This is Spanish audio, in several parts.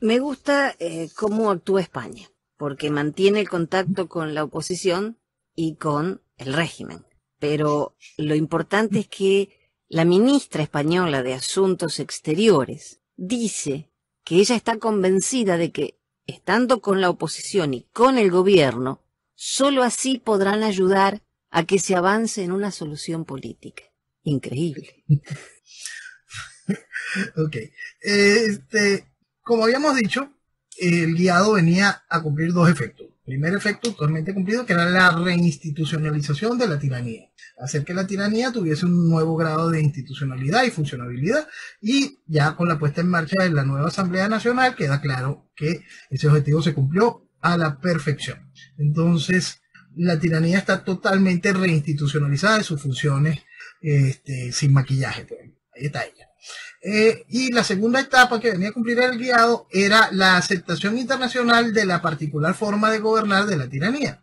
Me gusta eh, cómo actúa España, porque mantiene el contacto con la oposición y con el régimen. Pero lo importante es que la ministra española de Asuntos Exteriores dice que ella está convencida de que, estando con la oposición y con el gobierno, sólo así podrán ayudar a que se avance en una solución política. Increíble. ok. Este, como habíamos dicho, el guiado venía a cumplir dos efectos. Primer efecto totalmente cumplido, que era la reinstitucionalización de la tiranía. Hacer que la tiranía tuviese un nuevo grado de institucionalidad y funcionabilidad. Y ya con la puesta en marcha de la nueva Asamblea Nacional queda claro que ese objetivo se cumplió a la perfección. Entonces, la tiranía está totalmente reinstitucionalizada en sus funciones este, sin maquillaje. Pues. Ahí está ella. Eh, y la segunda etapa que venía a cumplir el guiado era la aceptación internacional de la particular forma de gobernar de la tiranía.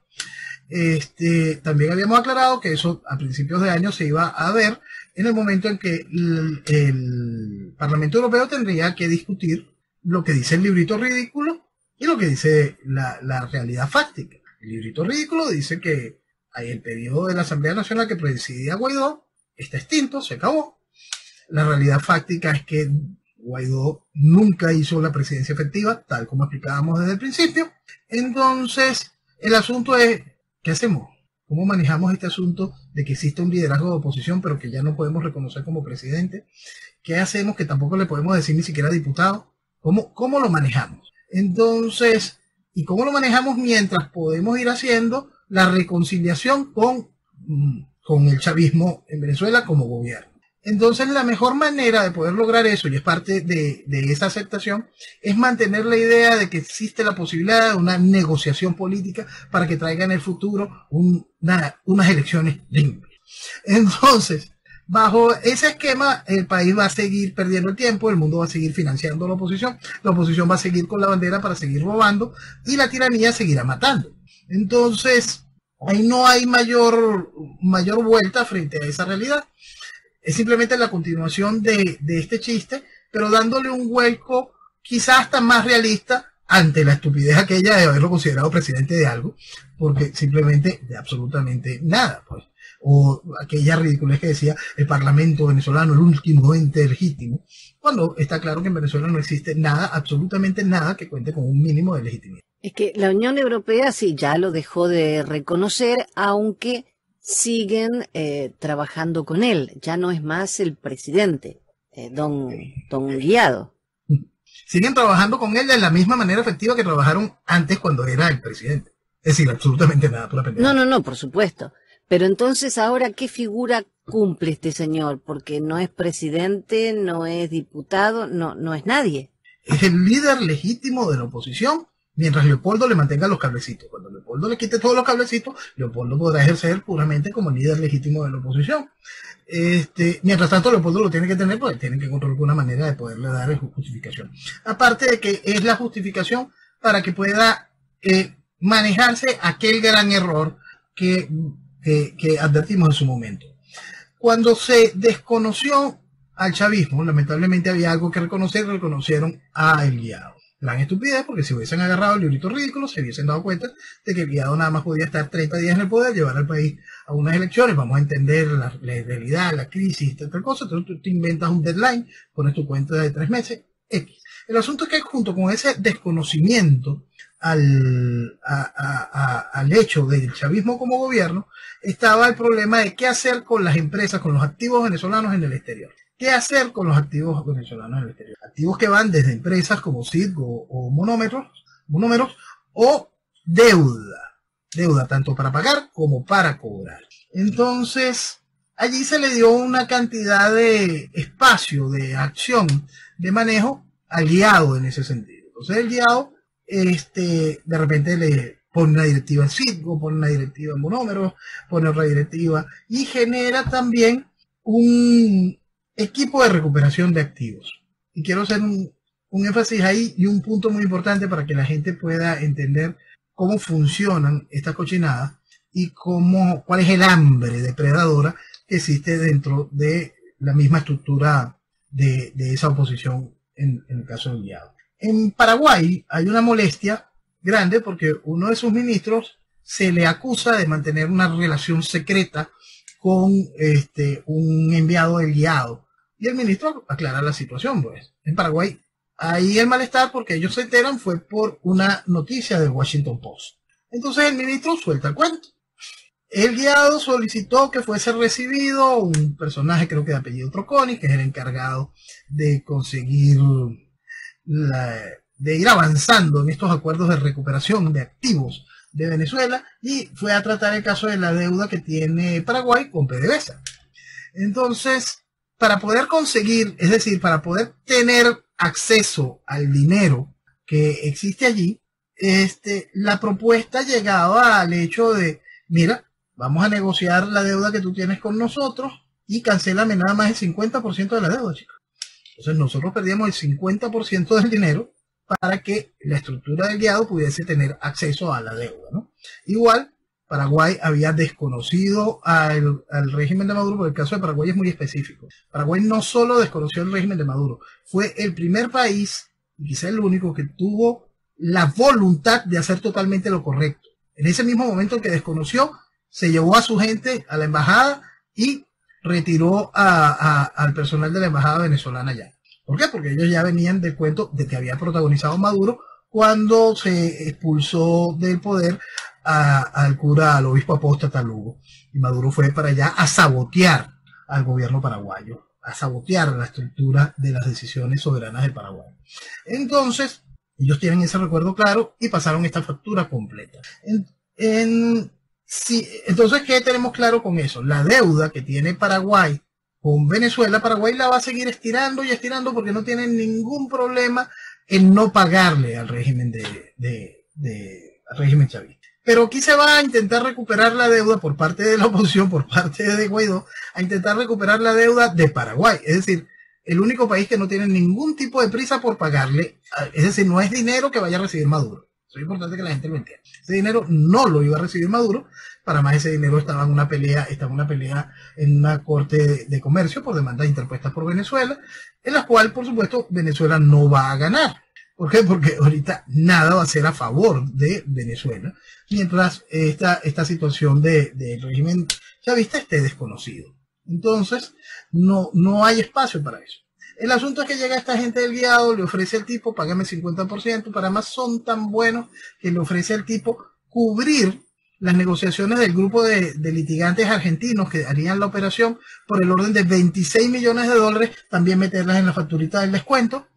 Este, también habíamos aclarado que eso a principios de año se iba a ver en el momento en que el, Parlamento Europeo tendría que discutir lo que dice el librito ridículo y lo que dice la, la realidad fáctica. El librito ridículo dice que hay el periodo de la Asamblea Nacional que presidía Guaidó está extinto, se acabó la realidad fáctica es que Guaidó nunca hizo la presidencia efectiva, tal como explicábamos desde el principio. Entonces, el asunto es, ¿qué hacemos? ¿Cómo manejamos este asunto de que existe un liderazgo de oposición, pero que ya no podemos reconocer como presidente? ¿Qué hacemos que tampoco le podemos decir ni siquiera diputado? ¿Cómo, cómo lo manejamos? Entonces, ¿y cómo lo manejamos mientras podemos ir haciendo la reconciliación con, mm, con el chavismo en Venezuela como gobierno? Entonces la mejor manera de poder lograr eso, y es parte de, esa aceptación, es mantener la idea de que existe la posibilidad de una negociación política para que traiga en el futuro unas elecciones limpias. Entonces, bajo ese esquema, el país va a seguir perdiendo el tiempo, el mundo va a seguir financiando la oposición, la oposición va a seguir con la bandera para seguir robando y la tiranía seguirá matando. Entonces, ahí no hay mayor, mayor vuelta frente a esa realidad. Es simplemente la continuación de, este chiste, pero dándole un vuelco quizás hasta más realista ante la estupidez aquella de haberlo considerado presidente de algo, porque simplemente de absolutamente nada, pues. O aquella ridiculez que decía el Parlamento venezolano, el último ente legítimo, cuando está claro que en Venezuela no existe nada, absolutamente nada que cuente con un mínimo de legitimidad. Es que la Unión Europea sí ya lo dejó de reconocer, aunque siguen eh, trabajando con él. Ya no es más el presidente, eh, don, don Guiado. Siguen trabajando con él de la misma manera efectiva que trabajaron antes cuando era el presidente. Es decir, absolutamente nada por la No, no, no, por supuesto. Pero entonces ahora, ¿qué figura cumple este señor? Porque no es presidente, no es diputado, no, no es nadie. Es el líder legítimo de la oposición mientras Leopoldo le mantenga los cablecitos. Cuando Leopoldo le quite todos los cablecitos, Leopoldo podrá ejercer puramente como líder legítimo de la oposición. Este, mientras tanto, Leopoldo lo tiene que tener, porque tiene que encontrar alguna manera de poderle dar justificación. Aparte de que es la justificación para que pueda eh, manejarse aquel gran error que, que advertimos en su momento. Cuando se desconoció al chavismo, lamentablemente había algo que reconocer, reconocieron a el guiado gran estupidez, porque si hubiesen agarrado el librito ridículo, se hubiesen dado cuenta de que el guiado nada más podía estar 30 días en el poder, llevar al país a unas elecciones, vamos a entender la, realidad, la crisis, tal, cosa, entonces tú te inventas un deadline, pones tu cuenta de tres meses, X. El asunto es que junto con ese desconocimiento al, al hecho del chavismo como gobierno, estaba el problema de qué hacer con las empresas, con los activos venezolanos en el exterior. ¿Qué hacer con los activos venezolanos en el exterior? Activos que van desde empresas como CIDGO o monómetros, monómeros o deuda. Deuda tanto para pagar como para cobrar. Entonces, allí se le dio una cantidad de espacio, de acción, de manejo al guiado en ese sentido. Entonces el guiado, este, de repente le pone una directiva en CIDGO, pone una directiva en monómeros, pone otra directiva y genera también un, equipo de recuperación de activos. Y quiero hacer un, énfasis ahí y un punto muy importante para que la gente pueda entender cómo funcionan estas cochinadas y cómo, cuál es el hambre depredadora que existe dentro de la misma estructura de, esa oposición en, el caso del guiado. En Paraguay hay una molestia grande porque uno de sus ministros se le acusa de mantener una relación secreta con este, un enviado del guiado. Y el ministro aclara la situación, pues. En Paraguay, ahí el malestar, porque ellos se enteran, fue por una noticia del Washington Post. Entonces el ministro suelta el cuento. El guiado solicitó que fuese recibido un personaje, creo que de apellido Troconi, que es el encargado de conseguir, de ir avanzando en estos acuerdos de recuperación de activos de Venezuela y fue a tratar el caso de la deuda que tiene Paraguay con PDVSA. Entonces, para poder conseguir, es decir, para poder tener acceso al dinero que existe allí, este, la propuesta llegaba al hecho de, mira, vamos a negociar la deuda que tú tienes con nosotros y cancélame nada más el 50% de la deuda, chicos. Entonces nosotros perdíamos el 50% del dinero para que la estructura del guiado pudiese tener acceso a la deuda. ¿no? Igual, Paraguay había desconocido al, régimen de Maduro, porque el caso de Paraguay es muy específico. Paraguay no solo desconoció el régimen de Maduro, fue el primer país, y quizá el único, que tuvo la voluntad de hacer totalmente lo correcto. En ese mismo momento en que desconoció, se llevó a su gente a la embajada y retiró al personal de la embajada venezolana allá. ¿Por qué? Porque ellos ya venían del cuento de que había protagonizado Maduro cuando se expulsó del poder al cura, al obispo apóstata Lugo. Y Maduro fue para allá a sabotear al gobierno paraguayo, a sabotear la estructura de las decisiones soberanas de Paraguay. Entonces, ellos tienen ese recuerdo claro y pasaron esta factura completa. En, entonces, ¿qué tenemos claro con eso? La deuda que tiene Paraguay con Venezuela, Paraguay la va a seguir estirando y estirando porque no tienen ningún problema en no pagarle al régimen de, de, régimen chavista. Pero aquí se va a intentar recuperar la deuda por parte de la oposición, por parte de Guaidó, a intentar recuperar la deuda de Paraguay. Es decir, el único país que no tiene ningún tipo de prisa por pagarle, es decir, no es dinero que vaya a recibir Maduro. Eso es importante que la gente lo entienda. Ese dinero no lo iba a recibir Maduro, para más ese dinero estaba en una pelea, estaba en una pelea en una corte de, comercio por demandas interpuestas por Venezuela, en la cual, por supuesto, Venezuela no va a ganar. ¿Por qué? Porque ahorita nada va a ser a favor de Venezuela, mientras esta, esta situación del de régimen chavista esté desconocido. Entonces, no, no hay espacio para eso. El asunto es que llega esta gente del guiado, le ofrece al tipo, págame 50%, para más son tan buenos que le ofrece al tipo cubrir las negociaciones del grupo de, litigantes argentinos que harían la operación por el orden de 26 millones de dólares, también meterlas en la facturita del descuento.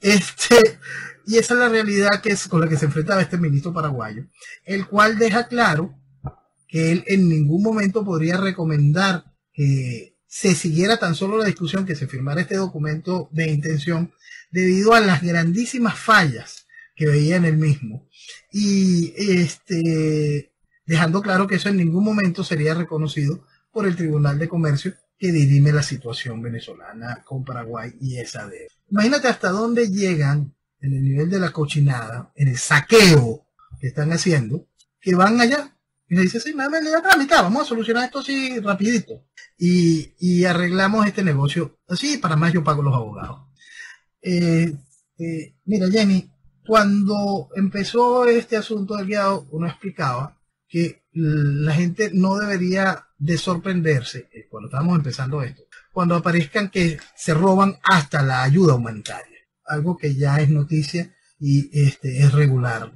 Este, y esa es la realidad que es con la que se enfrentaba este ministro paraguayo, el cual deja claro que él en ningún momento podría recomendar que se siguiera tan solo la discusión, que se firmara este documento de intención, debido a las grandísimas fallas que veía en el mismo. Y este, dejando claro que eso en ningún momento sería reconocido por el Tribunal de Comercio que dirime la situación venezolana con Paraguay y esa de... Imagínate hasta dónde llegan en el nivel de la cochinada, en el saqueo que están haciendo, que van allá y le dicen, sí, me la trámite, vamos a solucionar esto así rapidito. Y, arreglamos este negocio. Así, para más yo pago los abogados. Eh, eh, mira, Jenny, cuando empezó este asunto del guiado, uno explicaba que la gente no debería de sorprenderse eh, cuando estamos empezando esto, cuando aparezcan que se roban hasta la ayuda humanitaria, algo que ya es noticia y este, es regular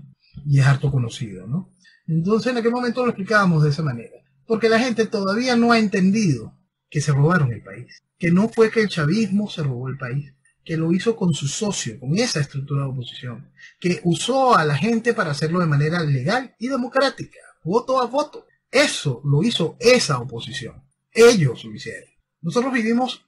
y es harto conocido, ¿no? Entonces en aquel momento lo explicábamos de esa manera, porque la gente todavía no ha entendido que se robaron el país, que no fue que el chavismo se robó el país, que lo hizo con su socio, con esa estructura de oposición, que usó a la gente para hacerlo de manera legal y democrática voto a voto. Eso lo hizo esa oposición. Ellos lo hicieron. Nosotros vivimos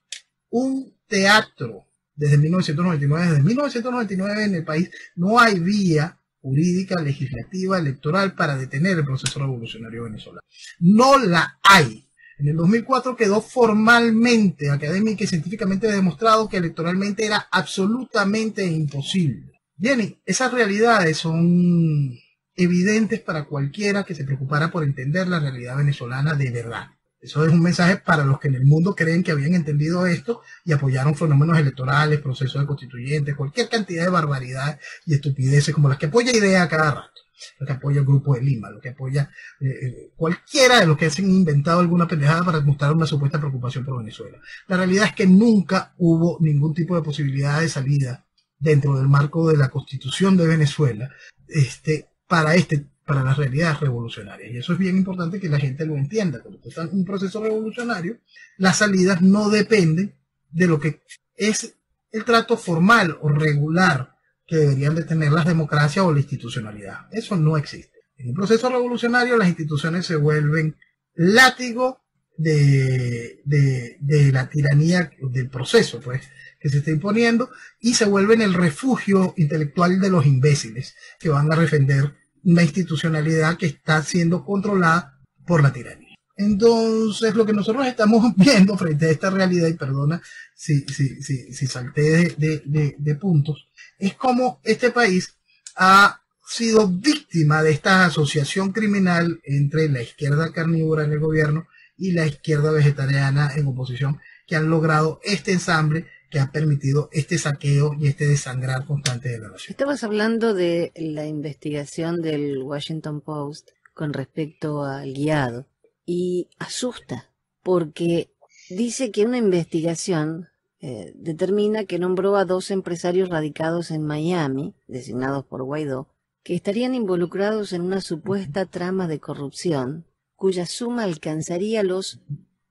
un teatro desde 1999. Desde 1999 en el país no hay vía jurídica, legislativa, electoral para detener el proceso revolucionario venezolano. No la hay. En el 2004 quedó formalmente, académica y científicamente demostrado que electoralmente era absolutamente imposible. Jenny, esas realidades son evidentes para cualquiera que se preocupara por entender la realidad venezolana de verdad. Eso es un mensaje para los que en el mundo creen que habían entendido esto y apoyaron fenómenos electorales, procesos de constituyentes, cualquier cantidad de barbaridad y estupideces como las que apoya IDEA a cada rato, lo que apoya el grupo de Lima, lo que apoya eh, eh, cualquiera de los que se han inventado alguna pendejada para mostrar una supuesta preocupación por Venezuela. La realidad es que nunca hubo ningún tipo de posibilidad de salida dentro del marco de la constitución de Venezuela este, para este para las realidades revolucionarias. Y eso es bien importante que la gente lo entienda. Cuando está en un proceso revolucionario, las salidas no dependen de lo que es el trato formal o regular que deberían de tener las democracias o la institucionalidad. Eso no existe. En un proceso revolucionario las instituciones se vuelven látigo de, de, la tiranía del proceso pues, que se está imponiendo y se vuelven el refugio intelectual de los imbéciles que van a defender una institucionalidad que está siendo controlada por la tiranía. Entonces, lo que nosotros estamos viendo frente a esta realidad, y perdona si, si, si, si salté de, de, de, puntos, es como este país ha sido víctima de esta asociación criminal entre la izquierda carnívora en el gobierno y la izquierda vegetariana en oposición, que han logrado este ensamble que ha permitido este saqueo y este desangrar constante de la nación. Estabas hablando de la investigación del Washington Post con respecto al guiado y asusta porque dice que una investigación eh, determina que nombró a dos empresarios radicados en Miami, designados por Guaidó, que estarían involucrados en una supuesta trama de corrupción cuya suma alcanzaría los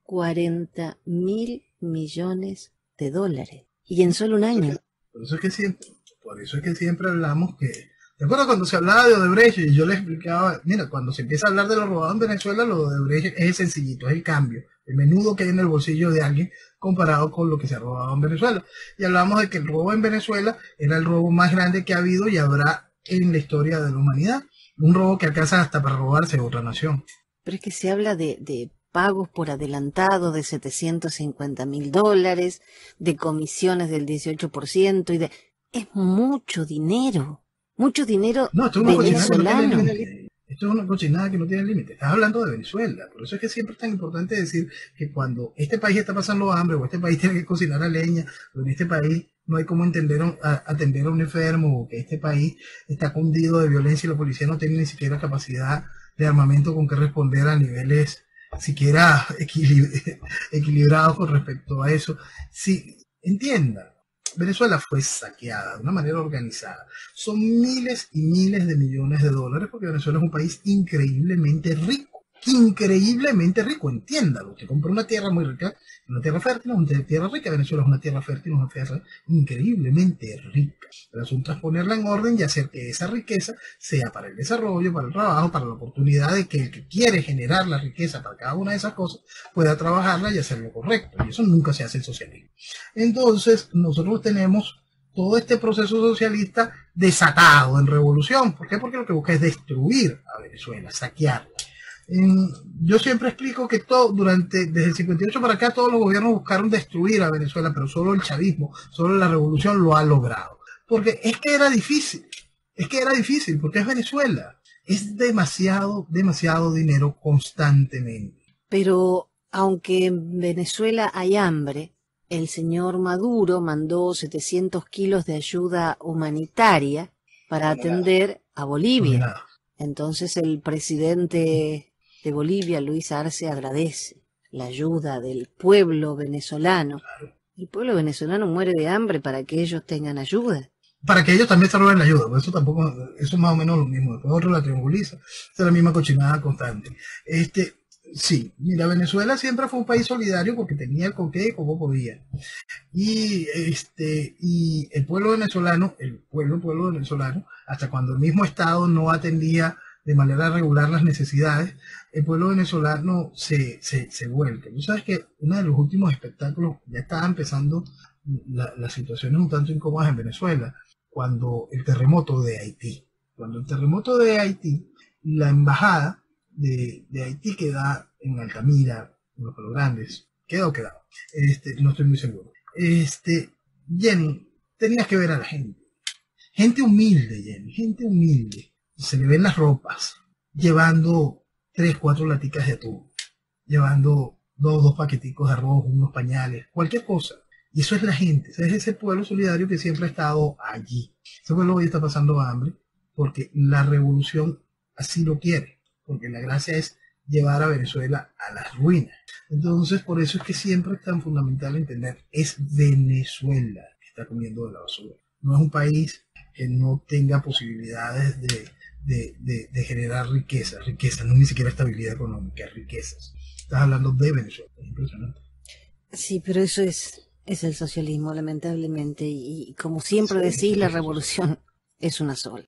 40 mil millones de dólares. Y en solo un año. Por eso es que siempre, por eso es que siempre hablamos que, ¿te acuerdas cuando se hablaba de Odebrecht? Y yo le explicaba, mira, cuando se empieza a hablar de lo robado en Venezuela, lo de Odebrecht es sencillito, es el cambio, el menudo que hay en el bolsillo de alguien comparado con lo que se ha robado en Venezuela. Y hablábamos de que el robo en Venezuela era el robo más grande que ha habido y habrá en la historia de la humanidad. Un robo que alcanza hasta para robarse a otra nación. Pero es que se habla de, de pagos por adelantado de 750 mil dólares, de comisiones del 18% y de... Es mucho dinero, mucho dinero no, esto es venezolano. esto es una cochinada que no tiene límite. Estás hablando de Venezuela. Por eso es que siempre es tan importante decir que cuando este país está pasando hambre o este país tiene que cocinar a leña o en este país no hay cómo entender a, atender a un enfermo o que este país está cundido de violencia y la policía no tiene ni siquiera capacidad de armamento con que responder a niveles siquiera equilibrado con respecto a eso. Si entiendan, Venezuela fue saqueada de una manera organizada. Son miles y miles de millones de dólares porque Venezuela es un país increíblemente rico increíblemente rico, entiéndalo. Usted compra una tierra muy rica, una tierra fértil, una tierra rica. Venezuela es una tierra fértil, una tierra increíblemente rica. El asunto es ponerla en orden y hacer que esa riqueza sea para el desarrollo, para el trabajo, para la oportunidad de que el que quiere generar la riqueza para cada una de esas cosas pueda trabajarla y hacerlo correcto. Y eso nunca se hace en socialismo. Entonces, nosotros tenemos todo este proceso socialista desatado en revolución. ¿Por qué? Porque lo que busca es destruir a Venezuela, saquearla yo siempre explico que todo, durante, desde el 58 para acá, todos los gobiernos buscaron destruir a Venezuela, pero solo el chavismo, solo la revolución lo ha logrado. Porque es que era difícil, es que era difícil, porque es Venezuela. Es demasiado, demasiado dinero constantemente. Pero aunque en Venezuela hay hambre, el señor Maduro mandó 700 kilos de ayuda humanitaria para atender a Bolivia. Entonces el presidente de Bolivia, Luis Arce, agradece la ayuda del pueblo venezolano. El pueblo venezolano muere de hambre para que ellos tengan ayuda. Para que ellos también se roben la ayuda, eso tampoco, eso es más o menos lo mismo. Después otro la trianguliza, es la misma cochinada constante. Este, sí, mira, Venezuela siempre fue un país solidario porque tenía con qué como podía. Y este, y el pueblo venezolano, el pueblo, el pueblo venezolano, hasta cuando el mismo Estado no atendía de manera regular las necesidades, el pueblo venezolano se, se, se vuelve. Tú sabes que uno de los últimos espectáculos, ya estaba empezando la, las situaciones un tanto incómodas en Venezuela, cuando el terremoto de Haití. Cuando el terremoto de Haití, la embajada de, de Haití queda en Altamira, en los Palos Grandes, quedó quedado. Este, no estoy muy seguro. Este, Jenny, tenías que ver a la gente. Gente humilde, Jenny, gente humilde se le ven las ropas, llevando tres, cuatro laticas de atún, llevando dos, dos paqueticos de arroz, unos pañales, cualquier cosa. Y eso es la gente, es ese pueblo solidario que siempre ha estado allí. Ese pueblo hoy está pasando hambre porque la revolución así lo quiere, porque la gracia es llevar a Venezuela a las ruinas. Entonces, por eso es que siempre es tan fundamental entender, es Venezuela que está comiendo de la basura. No es un país que no tenga posibilidades de, de, generar riqueza, riqueza, no ni siquiera estabilidad económica, riquezas. Estás hablando de Venezuela, es impresionante. Sí, pero eso es es el socialismo, lamentablemente, y, como siempre decís, la revolución es una sola.